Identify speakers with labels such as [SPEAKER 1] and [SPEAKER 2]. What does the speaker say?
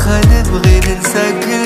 [SPEAKER 1] خالد ننساك نسجل